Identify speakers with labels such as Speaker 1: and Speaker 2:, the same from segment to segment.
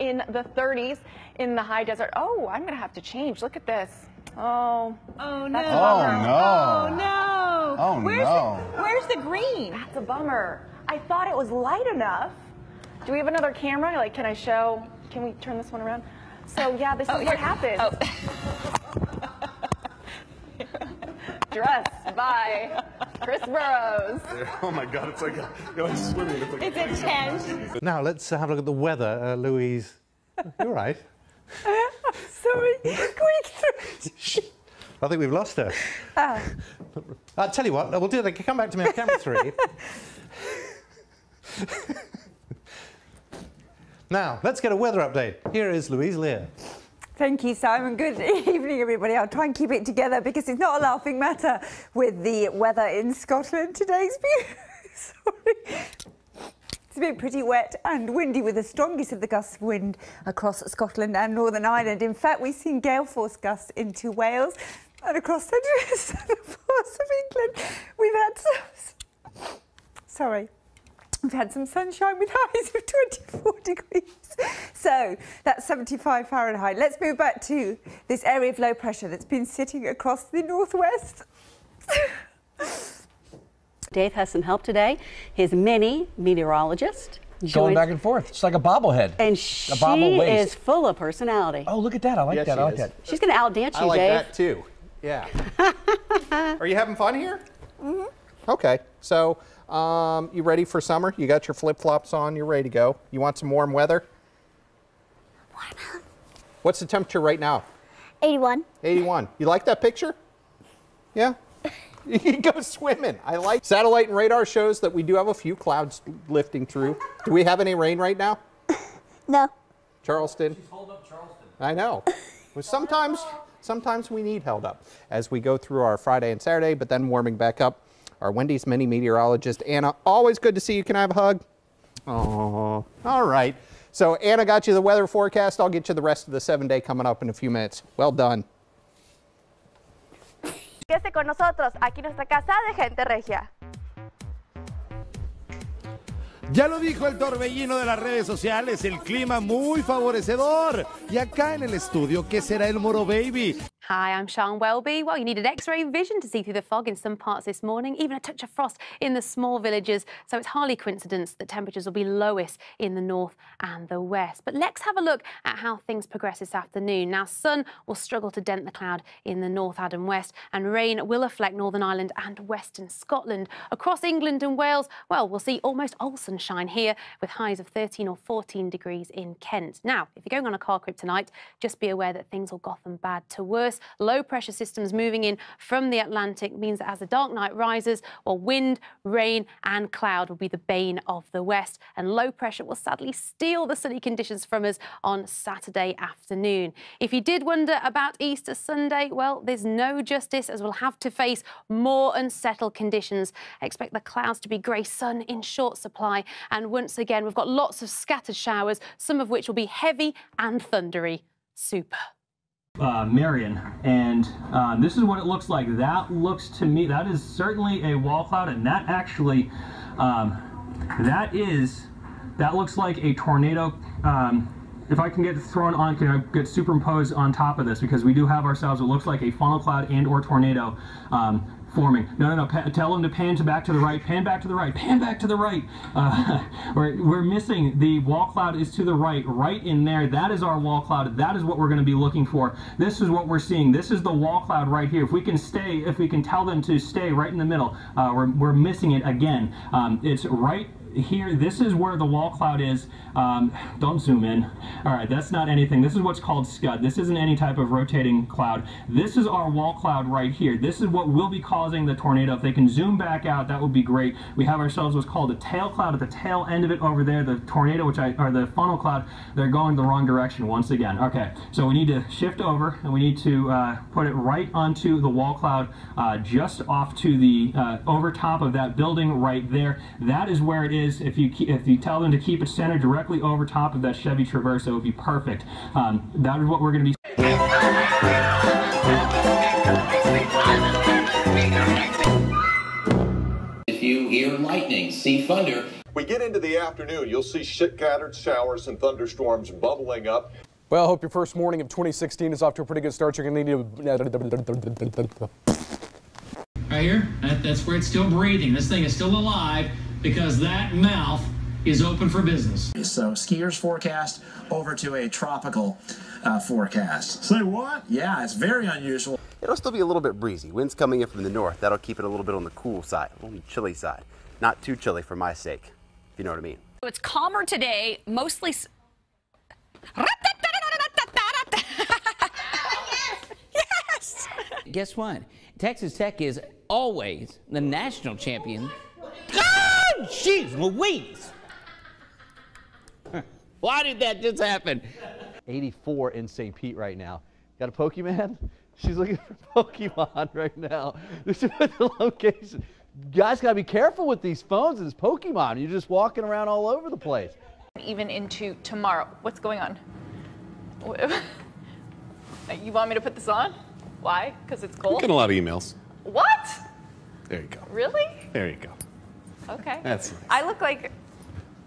Speaker 1: in the 30s in the high desert. Oh, I'm going to have to change. Look at this. Oh,
Speaker 2: Oh no.
Speaker 1: That's a
Speaker 3: Oh, no.
Speaker 2: Oh no.
Speaker 3: Oh,
Speaker 2: where's
Speaker 3: no.
Speaker 2: The, where's the green?
Speaker 1: that's a bummer. I thought it was light enough. Do we have another camera? Like, can I show? Can we turn this one around? So, yeah, this oh, is what happens. Oh. Dress. by Chris Burrows.
Speaker 3: Oh my God, it's like, no, it's swimming. It's like,
Speaker 2: It's a tent.
Speaker 4: Now let's uh, have a look at the weather, uh, Louise. You're right.
Speaker 5: Sorry, going through.
Speaker 4: I think we've lost her. I'll tell you what, we'll do that. Come back to me on camera three. now, let's get a weather update. Here is Louise Lear.
Speaker 5: Thank you, Simon. Good evening, everybody. I'll try and keep it together because it's not a laughing matter with the weather in Scotland today. Sorry. It's been pretty wet and windy with the strongest of the gusts of wind across Scotland and Northern Ireland. In fact, we've seen gale force gusts into Wales and across the southern parts of England. We've had sorry. We've had some sunshine with highs of 24 degrees. So that's 75 Fahrenheit. Let's move back to this area of low pressure that's been sitting across the northwest.
Speaker 6: Dave has some help today. His mini meteorologist.
Speaker 7: Going back and forth. It's like a bobblehead.
Speaker 6: and
Speaker 7: a
Speaker 6: she
Speaker 7: bobble waist.
Speaker 6: is full of personality.
Speaker 7: Oh, look at that. I like
Speaker 8: Yes,
Speaker 7: that.
Speaker 8: she
Speaker 7: I like
Speaker 8: is.
Speaker 7: that.
Speaker 6: She's going to outdance you,
Speaker 8: I like
Speaker 6: Dave.
Speaker 8: that too. Yeah. Are you having fun here? Mm-hmm. Okay. So, um, you ready for summer? You got your flip flops on. You're ready to go. You want some warm weather? Warm What's the temperature right now?
Speaker 9: 81.
Speaker 8: 81. You like that picture? Yeah? You can go swimming. I like satellite and radar shows that we do have a few clouds lifting through. Do we have any rain right now?
Speaker 9: No.
Speaker 8: Charleston. She's hold up Charleston. I know. Well, sometimes, sometimes we need held up as we go through our Friday and Saturday, but then warming back up. Our Wendy's mini meteorologist Anna. Always good to see you. Can I have a hug? Oh, all right. So Anna got you the weather forecast. I'll get you the rest of the seven day coming up in a few minutes. Well done.
Speaker 9: Quédese con nosotros, aquí nuestra casa de gente regia.
Speaker 10: Ya lo dijo el torbellino de las redes sociales, el clima muy favorecedor. Y acá en el estudio, ¿qué será el Moro Baby?
Speaker 11: Hi, I'm Sean Welby. Well, you needed X-ray vision to see through the fog in some parts this morning, even a touch of frost in the small villages. So it's hardly coincidence that temperatures will be lowest in the north and the west. But let's have a look at how things progress this afternoon. Now, sun will struggle to dent the cloud in the north and west, and rain will affect Northern Ireland and western Scotland. Across England and Wales, well, we'll see almost all sunshine here with highs of 13 or 14 degrees in Kent. Now, if you're going on a car trip tonight, just be aware that things will go from bad to worse. Low pressure systems moving in from the Atlantic means that as the dark night rises, well, wind, rain, and cloud will be the bane of the west, and low pressure will sadly steal the sunny conditions from us on Saturday afternoon. If you did wonder about Easter Sunday, well, there's no justice as we'll have to face more unsettled conditions. Expect the clouds to be grey sun in short supply, and once again, we've got lots of scattered showers, some of which will be heavy and thundery. Super.
Speaker 12: Uh, Marion, and uh, this is what it looks like. That looks to me, that is certainly a wall cloud, and that actually, um, that is, that looks like a tornado. Um, if I can get thrown on, can I get superimposed on top of this? Because we do have ourselves what looks like a funnel cloud and or tornado um, forming. No, no, no. Tell them to pan to back to the right. Pan back to the right. Pan back to the right. Uh, we're, we're missing the wall cloud is to the right, right in there. That is our wall cloud. That is what we're going to be looking for. This is what we're seeing. This is the wall cloud right here. If we can stay, if we can tell them to stay right in the middle, uh, we're, we're missing it again. Um, it's right here, this is where the wall cloud is. Um, don't zoom in. All right, that's not anything. This is what's called scud. This isn't any type of rotating cloud. This is our wall cloud right here. This is what will be causing the tornado. If they can zoom back out, that would be great. We have ourselves what's called a tail cloud at the tail end of it over there. The tornado, which I, or the funnel cloud, they're going the wrong direction once again. Okay, so we need to shift over and we need to uh, put it right onto the wall cloud, uh, just off to the, uh, over top of that building right there. That is where it is. If you if you tell them to keep it centered directly over top of that Chevy Traverse, it would be perfect. Um, that is what we're going to be.
Speaker 13: If you hear lightning, see thunder,
Speaker 14: We get into the afternoon, you'll see shit scattered showers and thunderstorms bubbling up.
Speaker 15: Well, I hope your first morning of 2016 is off to a pretty good start. You're going to need to.
Speaker 16: Right here, that, that's where it's still breathing. This thing is still alive because that mouth is open for business.
Speaker 17: So skiers forecast over to a tropical uh, forecast.
Speaker 18: Say what?
Speaker 17: Yeah, it's very unusual.
Speaker 4: It'll still be a little bit breezy. Winds coming in from the north. That'll keep it a little bit on the cool side, on the chilly side. Not too chilly for my sake, if you know what I mean.
Speaker 19: So it's calmer today, mostly. s- yes!
Speaker 20: Guess what? Texas Tech is always the national champion. God, jeez Louise! Why did that just happen?
Speaker 21: 84 in St. Pete right now. Got a Pokemon? She's looking for Pokemon right now. This is the location. Guys, gotta be careful with these phones. It's Pokemon. You're just walking around all over the place.
Speaker 22: Even into tomorrow. What's going on? You want me to put this on? Why? Because it's
Speaker 18: We
Speaker 22: cold?
Speaker 18: getting a lot of emails.
Speaker 22: What?
Speaker 18: There you go.
Speaker 22: Really?
Speaker 18: There you go.
Speaker 22: Okay.
Speaker 18: That's
Speaker 22: I look like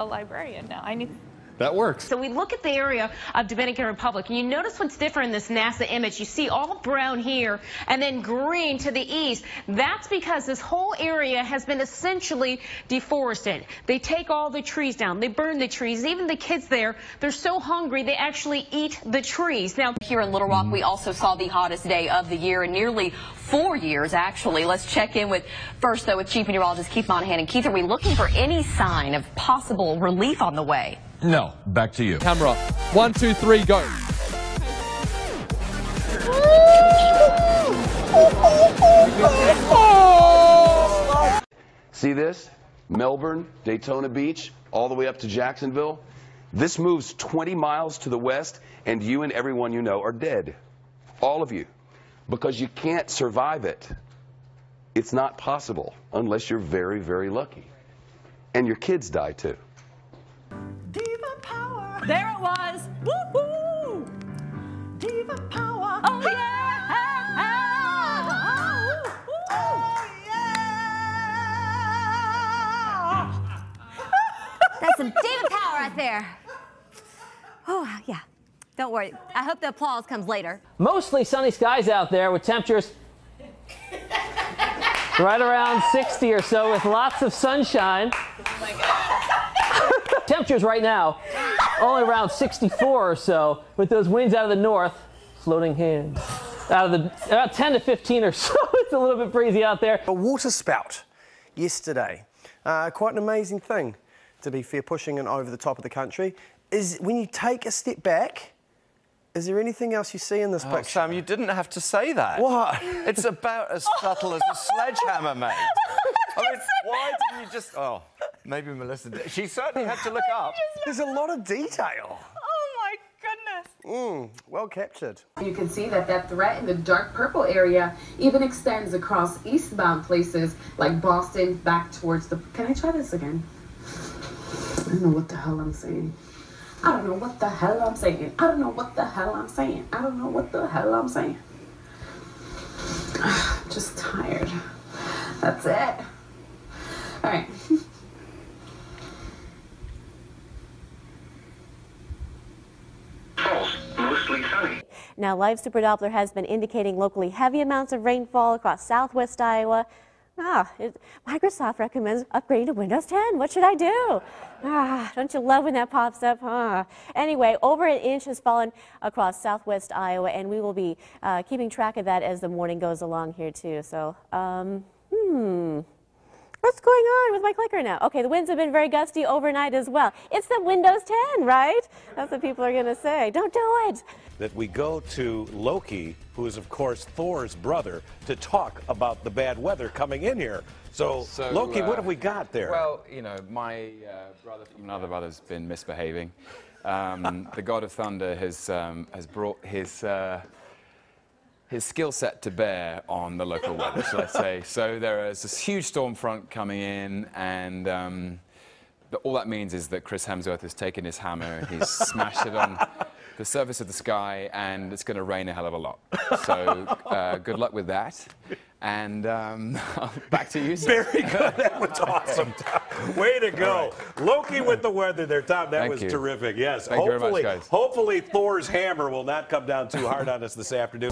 Speaker 22: a librarian now. I need.
Speaker 18: that works.
Speaker 11: So we look at the area of Dominican Republic, and you notice what's different in this NASA image. You see all brown here and then green to the east. That's because this whole area has been essentially deforested. They take all the trees down. They burn the trees. Even the kids there, they're so hungry they actually eat the trees. Now,
Speaker 19: Here in Little Rock, we also saw the hottest day of the year and nearly four years, actually. Let's check in with, first, though, with Chief Meteorologist Keith Monahan. And Keith, are we looking for any sign of possible relief on the way?
Speaker 7: No, back to you. Camera, one, two, three, go.
Speaker 23: See this? Melbourne, Daytona Beach, all the way up to Jacksonville. This moves 20 miles to the west, and you and everyone you know are dead. All of you. Because you can't survive it. It's not possible unless you're very, very lucky. And your kids die too. Diva power.
Speaker 2: There it was. Woo hoo! Diva power. Oh yeah! Oh,
Speaker 24: That's some diva power right there. Oh, yeah. Don't worry. I hope the applause comes later.
Speaker 25: Mostly sunny skies out there with temperatures right around 60 or so with lots of sunshine. temperatures right now only around 64 or so with those winds out of the north floating hands. Out of the about 10 to 15 or so. it's a little bit breezy out there.
Speaker 26: A water spout yesterday. Uh, quite an amazing thing, to be fair, pushing it over the top of the country. Is when you take a step back, is there anything else you see in this
Speaker 27: Oh,
Speaker 26: picture?
Speaker 27: Sam, you didn't have to say that.
Speaker 26: What?
Speaker 27: It's about as subtle as a sledgehammer, mate. I mean, why didn't you just... Oh, maybe Melissa did. She certainly had to look up.
Speaker 26: There's a lot of detail.
Speaker 22: Oh my goodness.
Speaker 26: Mm, well captured.
Speaker 28: You can see that that threat in the dark purple area even extends across eastbound places like Boston back towards the. Can I try this again? I don't know what the hell I'm saying. I don't know what the hell I'm saying. I don't know what the hell I'm saying. I don't know what the hell I'm saying. I'm just tired. That's it. All right.
Speaker 29: Now, Live Super Doppler has been indicating locally heavy amounts of rainfall across southwest Iowa. Ah, it, Microsoft recommends upgrading to Windows 10. What should I do? Ah, don't you love when that pops up? Huh? Anyway, over an inch has fallen across southwest Iowa, and we will be uh, keeping track of that as the morning goes along here, too. So, um, hmm. What's going on with my clicker now? Okay, the winds have been very gusty overnight as well. It's the Windows 10, right? That's what people are going to say. Don't do it.
Speaker 30: that we go to Loki, who is, of course, Thor's brother, to talk about the bad weather coming in here. So,
Speaker 31: So,
Speaker 30: Loki,
Speaker 31: uh,
Speaker 30: what have we got there?
Speaker 31: Well, you know, my uh, brother from another brother's been misbehaving. Um, the God of Thunder has um, has brought his uh, his skill set to bear on the local weather, shall I say? So there is this huge storm front coming in, and um, all that means is that Chris Hemsworth has taken his hammer, he's smashed it on the surface of the sky, and it's going to rain a hell of a lot. So uh, good luck with that. And um, back to you, sir.
Speaker 30: Very good. That was awesome. Way to go. Loki with the weather there, Tom. That
Speaker 31: Thank
Speaker 30: was
Speaker 31: you.
Speaker 30: terrific. Yes.
Speaker 31: Thank you very much, guys.
Speaker 30: hopefully Thor's hammer will not come down too hard on us this afternoon.